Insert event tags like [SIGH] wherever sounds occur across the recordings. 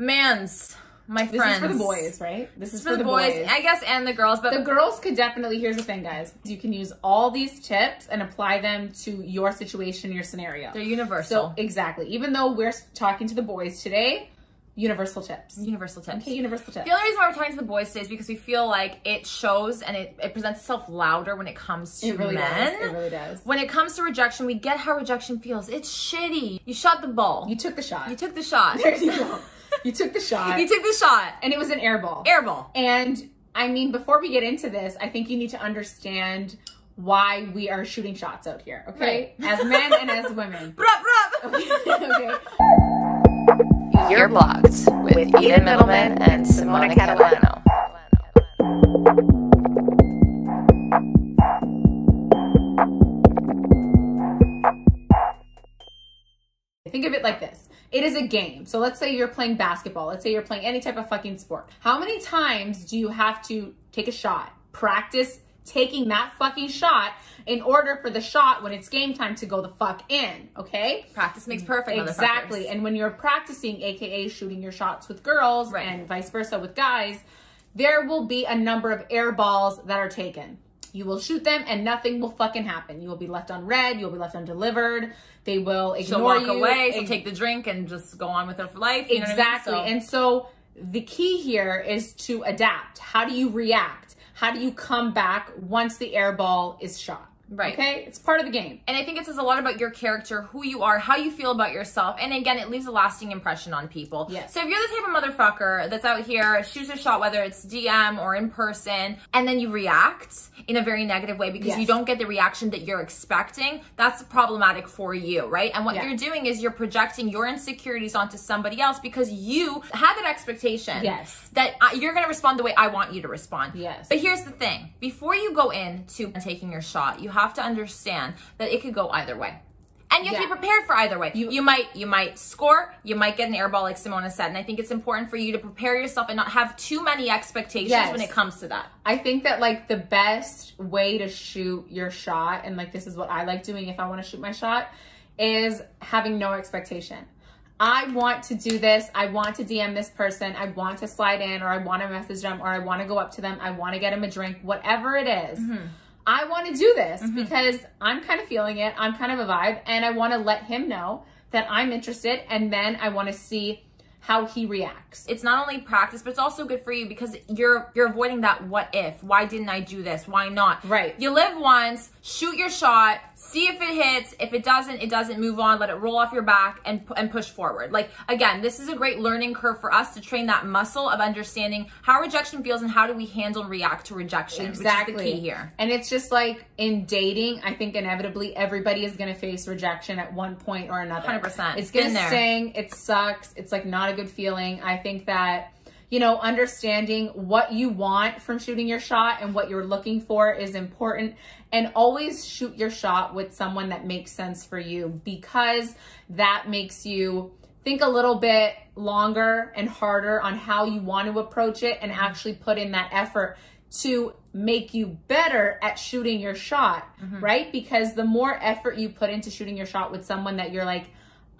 Mans, my This friends. is for the boys, right? This is For, the, boys, I guess, and the girls. But the girls could definitely here's the thing guys you can use all these tips and apply them to your situation your scenario they're universal. so exactly even though we're talking to the boys today universal tips universal tips. okay universal tips The only reason why we're talking to the boys today is because we feel like it shows and it, it presents itself louder when it comes to it really men. does it really does When it comes to rejection, we get how rejection feels. It's shitty. You shot the ball. you took the shot You took the shot. [LAUGHS] there you go you took the shot You took the shot. and it was an air ball Air ball. and i mean before we get into this i think you need to understand why we are shooting shots out here okay [LAUGHS] as men and as women [LAUGHS] Brup, brup. [LAUGHS] okay You're blocked with Eden Middleman and Simona Catalano. Think of it like this. It is a game. So let's say you're playing basketball. Let's say you're playing any type of fucking sport. How many times do you have to take a shot? Practice taking that fucking shot in order for the shot when it's game time to go the fuck in, okay? Practice makes perfect. Exactly. And when you're practicing, aka shooting your shots with girls Right. and vice versa with guys, there will be a number of air balls that are taken. You will shoot them and nothing will fucking happen. You will be left unread. you'll be left undelivered. They will ignore She'll walk you. away. She'll take the drink and just go on with her life. You know I mean? exactly. So- And so the key here is to adapt. How do you react? How do you come back once the air ball is shot? Right. Okay? It's part of the game. And I think it says a lot about your character, who you are, how you feel about yourself. And again, it leaves a lasting impression on people. Yes. So if you're the type of motherfucker that's out here, shoots a shot, whether it's DM or in person, and then you react in a very negative way because Yes. you don't get the reaction that you're expecting, that's problematic for you, right? And what Yeah. you're doing is you're projecting your insecurities onto somebody else because you have an expectation. Yes. That you're going to respond the way I want you to respond. Yes. But here's the thing before you go into taking your shot, you have to understand that it could go either way. And you have to be prepared for either way. You- You, might you might score, you might get an air ball like Simona said. And I think it's important for you to prepare yourself and not have too many expectations Yes. when it comes to that. I think that like the best way to shoot your shot, and like this is what I like doing if I want to shoot my shot, is having no expectation. I want to do this. I want to DM this person. I want to slide in, or I want to message them, or I want to go up to them. I want to get them a drink, whatever it is. Mm-hmm. I want to do this mm-hmm. because I'm kind of feeling it. I'm kind of a vibe, and I want to let him know that I'm interested, and then I want to see how he reacts. It's not only practice, but it's also good for you because you're you're avoiding that what if. Why didn't I do this? Why not? Right. You live once, shoot your shot, see if it hits. If it doesn't, it doesn't move on. Let it roll off your back and and push forward. Like again, this is a great learning curve for us to train that muscle of understanding how rejection feels and how do we handle and react to rejection. Exactly. Which is the key here. And it's just like in dating, I think inevitably everybody is going to face rejection at one point or another. 100%. It's going to there. sting. It sucks. It's like not a good feeling. I think that, you know, understanding what you want from shooting your shot and what you're looking for is important. And always shoot your shot with someone that makes sense for you because that makes you think a little bit longer and harder on how you want to approach it and actually put in that effort to make you better at shooting your shot, mm-hmm. right? Because the more effort you put into shooting your shot with someone that you're like,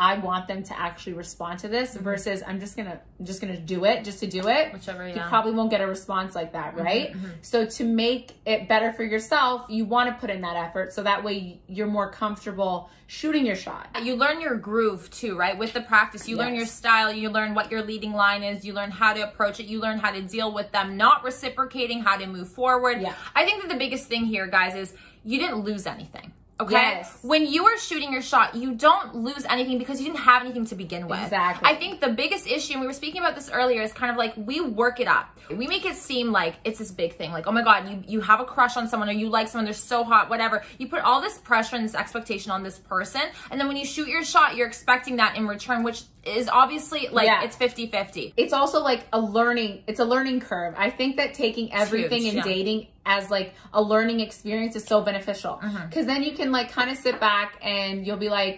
I want them to actually respond to this mm-hmm. versus I'm just gonna I'm just gonna do it just to do it. Whichever, You probably won't get a response like that, mm-hmm, right? Mm-hmm. So to make it better for yourself, you want to put in that effort so that way you're more comfortable shooting your shot. You learn your groove too, right? With the practice, you learn your style, you learn what your leading line is, you learn how to approach it, you learn how to deal with them not reciprocating, how to move forward. Yeah. I think that the biggest thing here, guys, is you didn't lose anything. Okay. Yes. When you are shooting your shot, you don't lose anything because you didn't have anything to begin with. Exactly. I think the biggest issue, and we were speaking about this earlier, is kind of like we work it up. We make it seem like it's this big thing. Like, oh my God, you, you have a crush on someone or you like someone, they're so hot, whatever. You put all this pressure and this expectation on this person. And then when you shoot your shot, you're expecting that in return, which is obviously like Yeah. it's 50 50. it's also like a learning it's a learning curve i think that taking everything huge, in yeah. dating as like a learning experience is so beneficial Mm-hmm. because then you can like kind of sit back and you'll be like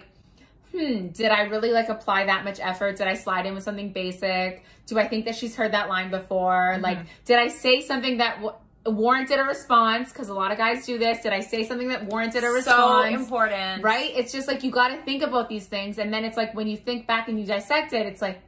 hmm did i really like apply that much effort did i slide in with something basic do i think that she's heard that line before Mm-hmm. like did i say something that w- warranted a response because a lot of guys do this did i say something that warranted a response? So important. right? It's just like you got to think about these things, and then it's like when you think back and you dissect it, it's like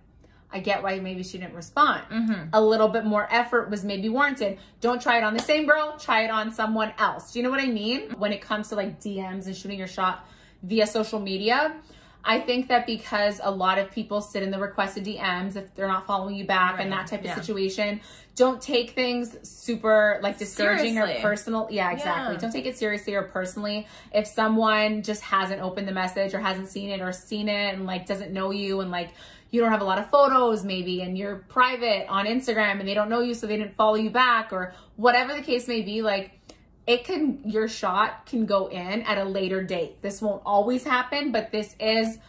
I get why maybe she didn't respond. Mm-hmm. A little bit more effort was maybe warranted. Don't try it on the same girl, try it on someone else. Do you know what I mean? When it comes to like DMs and shooting your shot via social media, I think that because a lot of people sit in the requested DMs if they're not following you back and that type of situation, don't take things super like discouraging Seriously. or personal. Yeah, exactly. Yeah. Don't take it seriously or personally. If someone just hasn't opened the message or hasn't seen it or seen it and like doesn't know you and like you don't have a lot of photos maybe and you're private on Instagram and they don't know you so they didn't follow you back or whatever the case may be, like it can your shot can go in at a later date. This won't always happen, but this is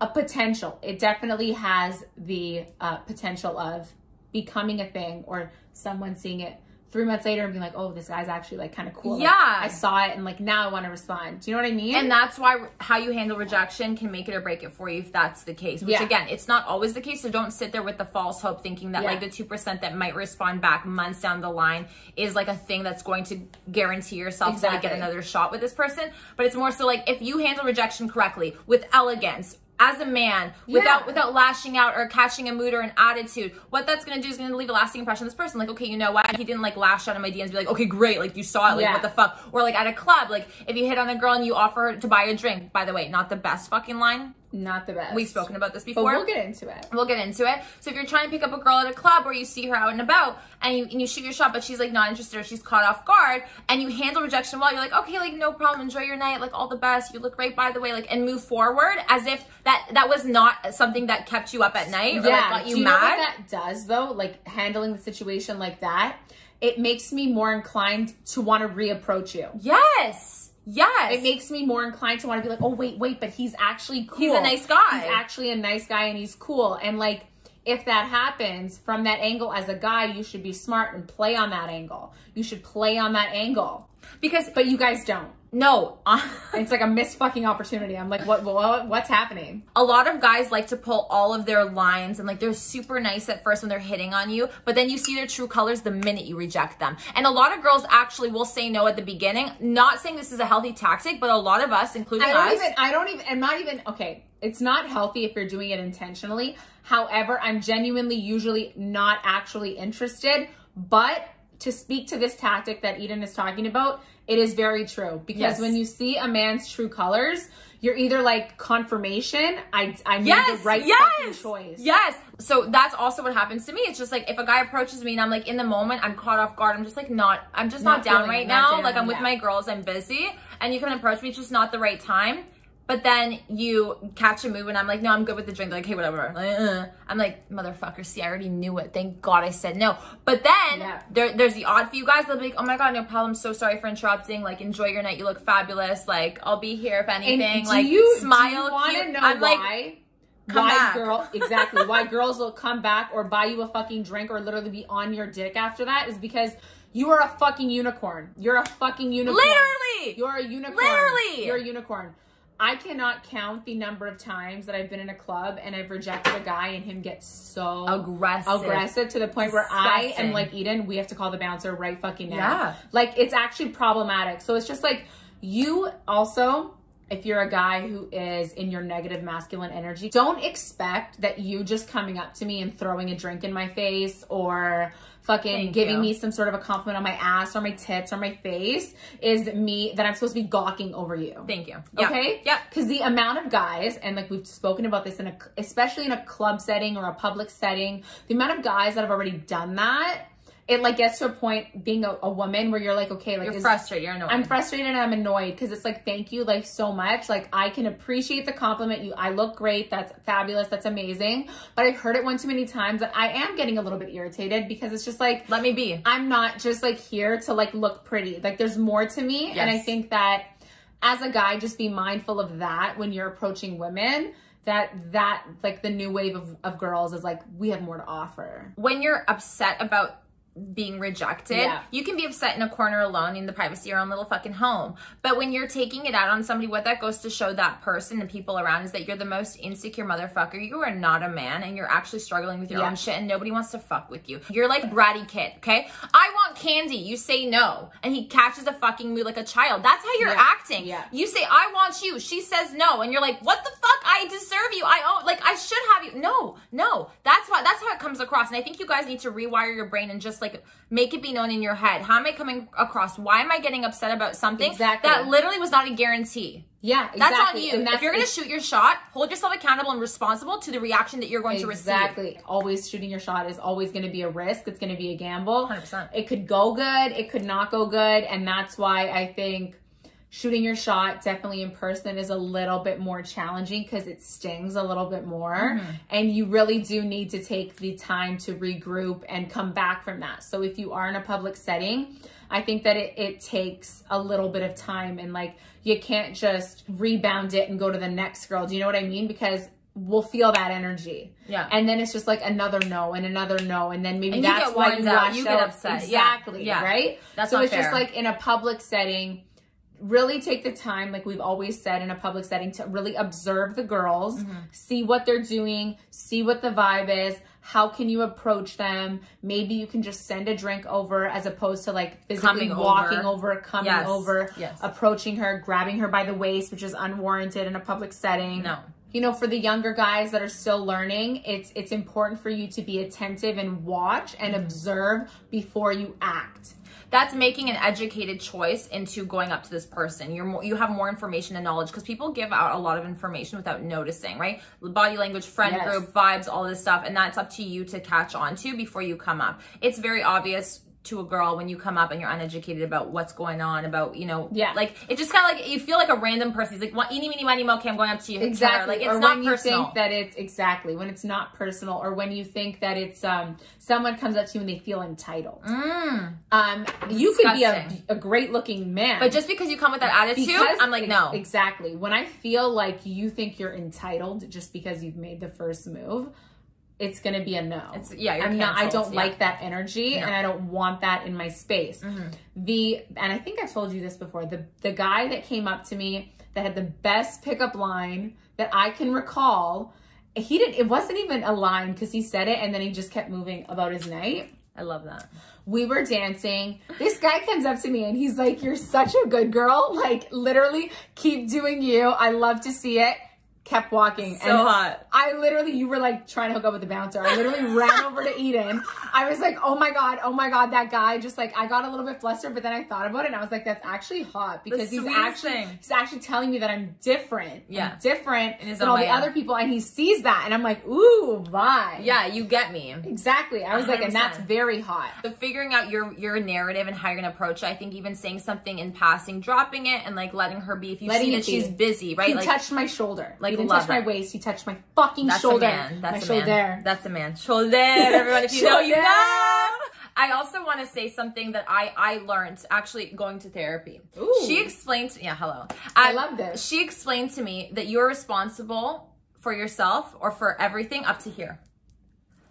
a potential. It definitely has the uh, potential of becoming a thing or someone seeing it three months later and being like, oh, this guy's actually like kind of cool. Like, Yeah. I saw it and like now I want to respond. Do you know what I mean? And that's why how you handle rejection can make it or break it for you if that's the case. Which Yeah. again, it's not always the case. So don't sit there with the false hope thinking that Yeah. like the two percent that might respond back months down the line is like a thing that's going to guarantee yourself to like get another shot with this person. But it's more so like if you handle rejection correctly with elegance. As a man, without Yeah. without lashing out or catching a mood or an attitude, what that's gonna do is gonna leave a lasting impression on this person. Like, okay, you know what? He didn't like lash out on my DMs, be like, okay, great, like you saw it, like Yeah. what the fuck? Or like at a club, like if you hit on a girl and you offer her to buy a drink, by the way, not the best fucking line. Not the best. We've spoken about this but before. we'll get into it. We'll get into it. So if you're trying to pick up a girl at a club or you see her out and about and you, and you shoot your shot, but she's like not interested or she's caught off guard and you handle rejection well, you're like, okay, like no problem, enjoy your night, like all the best. You look great, by the way, like and move forward as if that that was not something that kept you up at night or like got you, Do you know mad. what that does though? Like handling the situation like that, it makes me more inclined to want to reapproach you. yes. Yes. It makes me more inclined to want to be like, oh wait, wait, but he's actually cool. He's a nice guy. He's actually a nice guy and he's cool. And like, if that happens from that angle as a guy, you should be smart and play on that angle. You should play on that angle. because But you guys don't. No, uh, [LAUGHS] It's like a missed fucking opportunity. I'm like, what, what what's happening? a lot of guys like to pull all of their lines and like they're super nice at first when they're hitting on you, but then you see their true colors the minute you reject them. And a lot of girls actually will say no at the beginning. Not saying this is a healthy tactic, but a lot of us, including I don't us, even I don't even I'm not even okay. It's not healthy if you're doing it intentionally. However, I'm genuinely usually not actually interested, but to speak to this tactic that Eden is talking about, it is very true because Yes. when you see a man's true colors, you're either like confirmation, I I made yes, the right yes, fucking choice. Yes. So that's also what happens to me. It's just like if a guy approaches me and I'm like in the moment, I'm caught off guard. I'm just like not, I'm just not, Not down right not now. down, like I'm with my girls, I'm busy, and you can approach me. It's just not the right time. But then you catch a move and I'm like, no, I'm good with the drink. They're like, hey, whatever. Like, uh. I'm like, motherfucker, see, I already knew it. Thank God I said no. But then Yeah. there, there's the odd few guys. They'll be like, oh my God, no problem. So sorry for interrupting. Like, enjoy your night. You look fabulous. Like, I'll be here if And anything. do like, you smile. Do you want to know I'm like, why? come why back. girl [LAUGHS] exactly why girls will come back or buy you a fucking drink or literally be on your dick after that is because you are a fucking unicorn. You're a fucking unicorn. Literally! You're a unicorn. Literally! You're a unicorn. I cannot count the number of times that I've been in a club and I've rejected a guy and him gets so Aggressive. aggressive to the point where I am like Eden, we have to call the bouncer right fucking now. Yeah. Like it's actually problematic. So it's just like you also if you're a guy who is in your negative masculine energy, don't expect that you just coming up to me and throwing a drink in my face or fucking Thank giving you. me some sort of a compliment on my ass or my tits or my face is me that I'm supposed to be gawking over you. Thank you. Okay. Yeah. Because the amount of guys, and like we've spoken about this in a, especially in a club setting or a public setting, the amount of guys that have already done that, it like gets to a point being a, a woman where you're like, okay, like You're is- frustrated. You're annoyed. I'm frustrated and I'm annoyed because it's like, thank you like so much. Like I can appreciate the compliment. You, I look great. That's fabulous. That's amazing. But I've heard it one too many times that I am getting a little bit irritated because it's just like, Let me be. I'm not just like here to like look pretty. Like there's more to me. And I think that as a guy, just be mindful of that when you're approaching women. That that like the new wave of, of girls is like we have more to offer. When you're upset about being rejected, Yeah. you can be upset in a corner alone in the privacy of your own little fucking home. But when you're taking it out on somebody, what that goes to show that person and people around is that you're the most insecure motherfucker. You are not a man and you're actually struggling with your Yeah. own shit and nobody wants to fuck with you. You're like bratty kid, okay? I want candy. You say no. And he catches a fucking mood like a child. That's how you're Yeah. acting. Yeah. You say, I want you. She says no. And you're like, what the fuck? I deserve you. I own, like, I should have you. No, no. That's why, that's how it comes across. And I think you guys need to rewire your brain and just like make it be known in your head. How am I coming across? Why am I getting upset about something Exactly. that literally was not a guarantee? Yeah, exactly. That's on you. That's if you're going to shoot your shot, hold yourself accountable and responsible to the reaction that you're going to receive. Exactly. Always shooting your shot is always going to be a risk. It's going to be a gamble. 100%. It could go good. It could not go good. And that's why I think shooting your shot definitely in person is a little bit more challenging because it stings a little bit more. Mm-hmm. And you really do need to take the time to regroup and come back from that. So if you are in a public setting, I think that it, it takes a little bit of time and like you can't just rebound it and go to the next girl. Do you know what I mean? Because we'll feel that energy. Yeah. And then it's just like another no and another no. And then maybe And you that's get why you out. You get upset. Exactly. Yeah. Right? That's so it's just like in a public setting, really take the time, like we've always said in a public setting, to really observe the girls, Mm-hmm. see what they're doing, see what the vibe is. How can you approach them? Maybe you can just send a drink over as opposed to like physically Coming walking over. over, coming Yes. over, Yes. approaching her, grabbing her by the waist, which is unwarranted in a public setting No. You know for the younger guys that are still learning it's it's important for you to be attentive and watch and Mm-hmm. observe before you act that's making an educated choice into going up to this person. You're more, you have more information and knowledge because people give out a lot of information without noticing, right? Body language, friend Yes. group, vibes, all this stuff, and that's up to you to catch on to before you come up. It's very obvious to a girl when you come up and you're uneducated about what's going on about you know Yeah. like it just kind of like you feel like a random person. He's like what eeny meeny miny mo okay i'm going up to you exactly. Like it's or not when you personal. think that it's exactly when it's not personal or when you think that it's um someone comes up to you and they feel entitled. Mm. um you could be a, a great looking man. But just because you come with that attitude Because- i'm like no. Exactly. When I feel like you think you're entitled just because you've made the first move, it's gonna be a no. It's- yeah, you're I'm not. I don't yeah. like that energy, and I don't want that in my space. Mm-hmm. The and I think I've told you this before. The the guy that came up to me that had the best pickup line that I can recall. He didn't. It wasn't even a line because he said it and then he just kept moving about his night i love that we were dancing. This guy comes up to me and he's like, You're such a good girl. Like, literally, keep doing you. I love to see it. Kept walking. so hot I literally, you were like trying to hook up with the bouncer. I literally [LAUGHS] ran over to Eden. I was like, oh my God, oh my God, that guy. Just like, I got a little bit flustered, but then I thought about it and I was like, that's actually hot because he's actually, thing. he's actually telling me that I'm different. I'm Yeah. different In his than all the other people. And he sees that. And I'm like, ooh, bye. yeah you get me Exactly. I was like, and that's very hot. But figuring out your your narrative and how you're gonna approach it, I think even saying something in passing, dropping it, and like letting her be if you Letting see it that she's busy, right? He like touched my shoulder. like, didn't love touch my waist. He touched my fucking that's shoulder. a man. That's my a shoulder. man. That's a man. Shoulder. Everyone, if you know, you know. I also want to say something that I I learned actually going to therapy. Ooh. She explained. to, Yeah, hello. I love this. She explained to me that you're responsible for yourself or for everything up to here.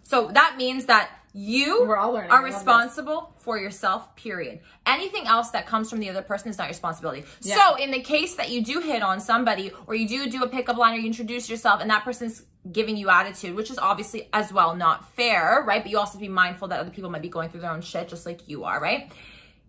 So that means that you We're all learning. are responsible for yourself, period. Anything else that comes from the other person is not your responsibility. Yeah. So in the case that you do hit on somebody or you do do a pickup line or you introduce yourself and that person's giving you attitude, which is obviously as well not fair, right? But you also have to be mindful that other people might be going through their own shit just like you are, right?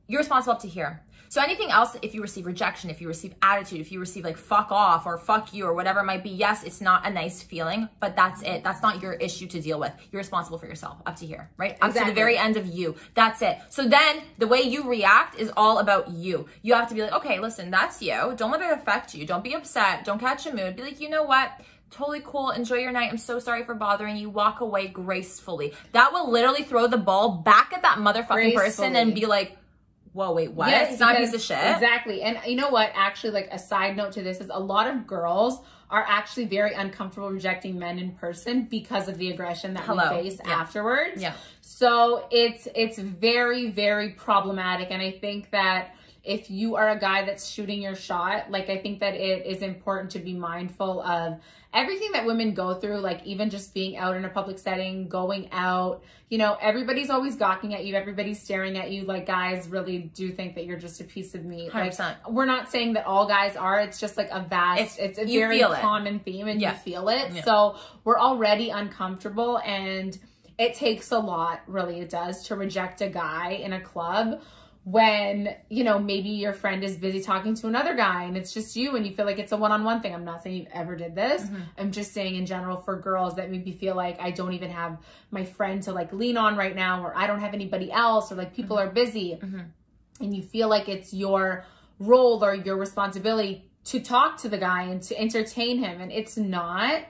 You're responsible up to here. So anything else, if you receive rejection, if you receive attitude, if you receive like fuck off or fuck you or whatever it might be, yes, it's not a nice feeling, but that's it. That's not your issue to deal with. You're responsible for yourself up to here, right? Up to the very end of you. That's it. So then the way you react is all about you. You have to be like, okay, listen, that's you. Don't let it affect you. Don't be upset. Don't catch a mood. Be like, you know what? Totally cool. Enjoy your night. I'm so sorry for bothering you. Walk away gracefully. That will literally throw the ball back at that motherfucking person and be like, whoa, wait, what? Yes, it's not a piece of shit. Exactly. And you know what? Actually, like a side note to this is a lot of girls are actually very uncomfortable rejecting men in person because of the aggression that Hello. we face Yeah. afterwards. Yeah. So it's it's very very problematic, and I think that if you are a guy that's shooting your shot, like I think that it is important to be mindful of everything that women go through, like even just being out in a public setting, going out, you know, everybody's always gawking at you, everybody's staring at you. Like guys really do think that you're just a piece of meat. 100%. we're not saying that all guys are, it's just like a vast, It's- it's, a very feel it. common theme and Yeah. you feel it. Yeah. So we're already uncomfortable and it takes a lot, really, it does, to reject a guy in a club when, you know, maybe your friend is busy talking to another guy and it's just you and you feel like it's a one on one thing. I'm not saying you've ever did this. Mm-hmm. I'm just saying in general for girls that maybe feel like I don't even have my friend to like lean on right now or I don't have anybody else or like people Mm-hmm. are busy and you feel like it's your role or your responsibility to talk to the guy and to entertain him and it's not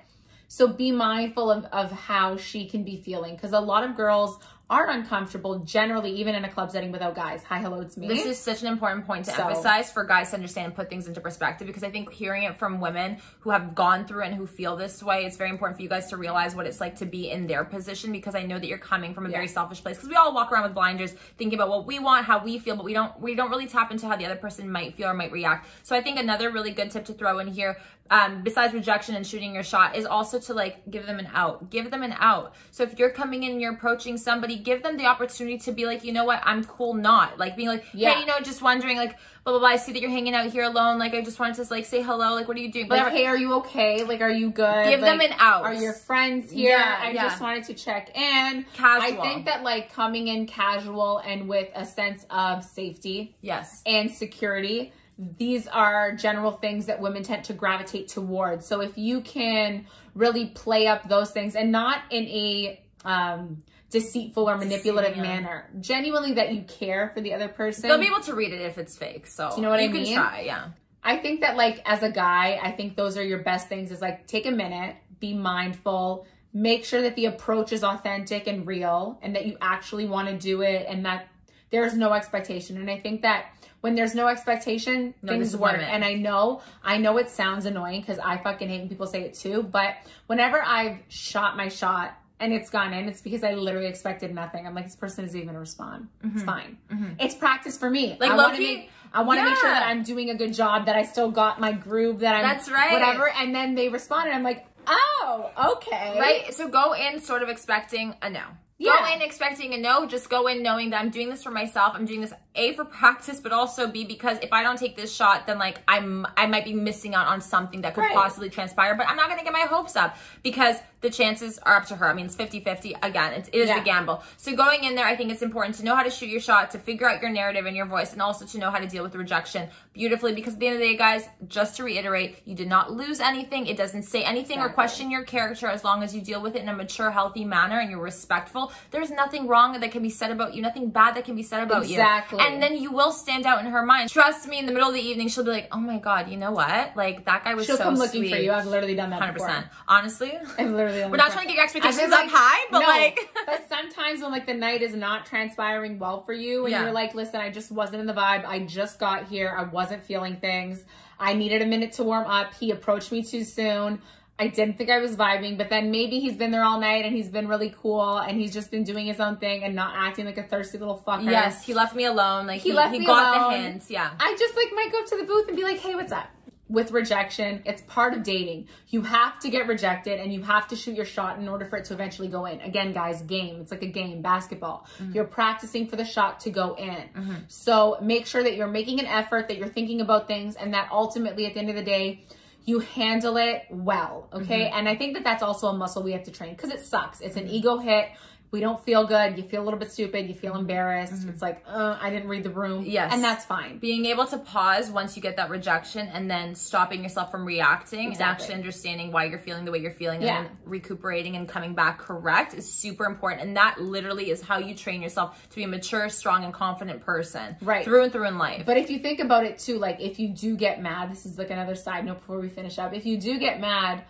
so be mindful of, of how she can be feeling because a lot of girls are uncomfortable generally even in a club setting without guys. Hi hello it's me. This is such an important point to So- emphasize for guys to understand and put things into perspective because I think hearing it from women who have gone through and who feel this way, it's very important for you guys to realize what it's like to be in their position because I know that you're coming from a very selfish place because we all walk around with blinders thinking about what we want, how we feel, but we don't we don't really tap into how the other person might feel or might react. So I think another really good tip to throw in here um, besides rejection and shooting your shot is also to like give them an out. Give them an out. So if you're coming in and you're approaching somebody give them the opportunity to be like you know what i'm cool not like being like Yeah. hey you know just wondering like blah blah blah i see that you're hanging out here alone like i just wanted to like say hello like what are you doing like hey are you okay like are you good Give them an out. are your friends here Yeah, i yeah. just wanted to check in Casual. i think that like coming in casual and with a sense of safety yes and security. These are general things that women tend to gravitate towards. So if you can really play up those things and not in a um, deceitful or manipulative yeah. manner, genuinely that you care for the other person. they'll be able to read it if it's fake so you know what I mean? you can try yeah I think that like as a guy, I think those are your best things is like take a minute, be mindful, make sure that the approach is authentic and real and that you actually want to do it and that there's no expectation. And I think that when there's no expectation, No things work. And I know, I know it sounds annoying because I fucking hate when people say it too, but whenever I've shot my shot and it's gone in, it's because I literally expected nothing. I'm like, this person isn't even gonna respond. It's fine. It's practice for me. Mm-hmm. Like, I wanna make I want to make sure that I'm doing a good job, that I still got my groove, that I'm That's right. whatever. And then they responded. I'm like, oh, okay. Right. So go in sort of expecting a no. Yeah. Go in expecting a no. Just go in knowing that I'm doing this for myself. I'm doing this A for practice, but also B because if I don't take this shot, then like I'm I might be missing out on something that could Right. possibly transpire. But I'm not gonna get my hopes up because the chances are up to her. I mean it's 50-50. Again, it's, it is Yeah. a gamble. So going in there, I think it's important to know how to shoot your shot, to figure out your narrative and your voice, and also to know how to deal with rejection beautifully. Because at the end of the day, guys, just to reiterate, you did not lose anything. It doesn't say anything or question your character as long as you deal with it in a mature, healthy manner and you're respectful. There's nothing wrong that can be said about you, nothing bad that can be said about Exactly. you. Exactly. And then you will stand out in her mind. Trust me, in the middle of the evening, she'll be like, "Oh my god, you know what? Like that guy was She'll so come looking sweet." for you. I've literally done that Hundred before. percent. Honestly, I've literally done we're not trying to get your I've been expectations up high, but no, like, [LAUGHS] but sometimes when like the night is not transpiring well for you, and Yeah. you're like, listen, I just wasn't in the vibe. I just got here. I wasn't feeling things. I needed a minute to warm up. He approached me too soon. I didn't think I was vibing, but then maybe he's been there all night and he's been really cool and he's just been doing his own thing and not acting like a thirsty little fucker. yes, he left me alone. Like He he, left he me got alone. the hints. Yeah. I just like might go up to the booth and be like, hey, what's up? With rejection, it's part of dating. You have to get rejected and you have to shoot your shot in order for it to eventually go in. Again, guys, game. It's like a game, basketball. Mm-hmm. You're practicing for the shot to go in. Mm-hmm. So make sure that you're making an effort, that you're thinking about things, and that ultimately at the end of the day, you handle it well. Okay. Mm-hmm. And I think that that's also a muscle we have to train because it sucks. It's an ego hit. We don't feel good. You feel a little bit stupid. You feel embarrassed. It's like, uh, I didn't read the room. Yes. And that's fine. being able to pause once you get that rejection and then stopping yourself from reacting and actually understanding why you're feeling the way you're feeling Yeah. and recuperating and coming back correct is super important. And that literally is how you train yourself to be a mature, strong, and confident person. Right. Through and through in life. But if you think about it too, like if you do get mad, this is like another side note before we finish up. If you do get mad,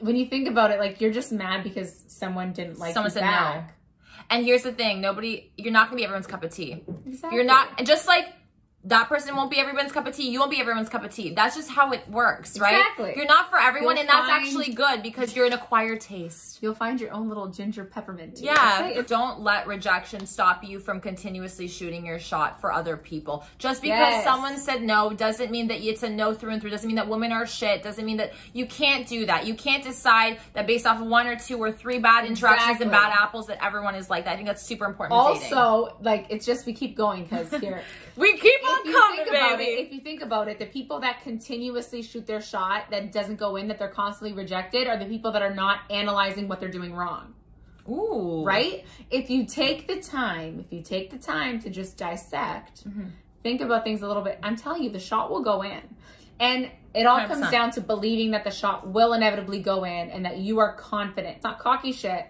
when you think about it, like you're just mad because someone didn't like Someone you said back. no. And here's the thing, nobody you're not gonna be everyone's cup of tea. Exactly. You're not and just like that person won't be everyone's cup of tea. You won't be everyone's cup of tea. That's just how it works, right? Exactly. You're not for everyone, You'll and that's find- actually good because you're an acquired taste. You'll find your own little ginger peppermint tea. Yeah, okay? don't let rejection stop you from continuously shooting your shot for other people. Just because Yes. someone said no doesn't mean that it's a no through and through. Doesn't mean that women are shit. Doesn't mean that you can't do that. You can't decide that based off of one or two or three bad interactions and bad apples that everyone is like that. I think that's super important. Also, like it's just we keep going because here. [LAUGHS] we keep on if coming, baby. it, if you think about it, the people that continuously shoot their shot that doesn't go in, that they're constantly rejected, are the people that are not analyzing what they're doing wrong. Ooh, Right? If you take the time, if you take the time to just dissect, Mm-hmm. think about things a little bit, I'm telling you, the shot will go in. And it all comes 100%. down to believing that the shot will inevitably go in and that you are confident. It's not cocky shit.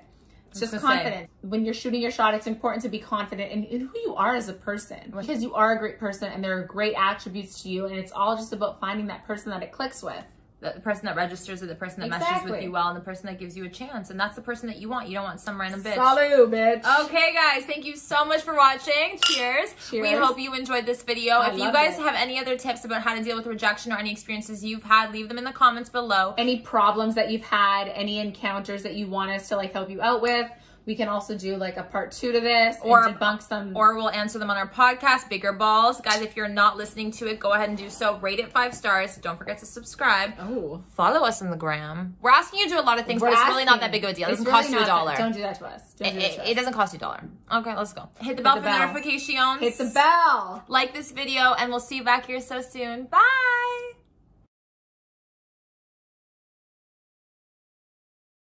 It's just confident. When you're shooting your shot, it's important to be confident in, in who you are as a person because you are a great person and there are great attributes to you. And it's all just about finding that person that it clicks with. The person that registers or the person that meshes with you well and the person that gives you a chance. And that's the person that you want. You don't want some random bitch. Salut, bitch. Okay, guys, thank you so much for watching. Cheers. We hope you enjoyed this video. I if you guys it. have any other tips about how to deal with rejection or any experiences you've had, leave them in the comments below. any problems that you've had, any encounters that you want us to like help you out with. We can also do like a part two to this Or- debunk some. Or we'll answer them on our podcast, Bigger Balls. Guys, if you're not listening to it, go ahead and do so. Rate it five stars. Don't forget to subscribe. oh, Follow us on the gram. We're asking you to do a lot of things, but it's really not that big of a deal. It doesn't really cost you a dollar. that- Don't do that to us. Don't It, do that to us. it doesn't cost you a dollar. Okay, let's go. Hit the bell the for bell. notifications. Hit the bell. Like this video, and we'll see you back here so soon. Bye.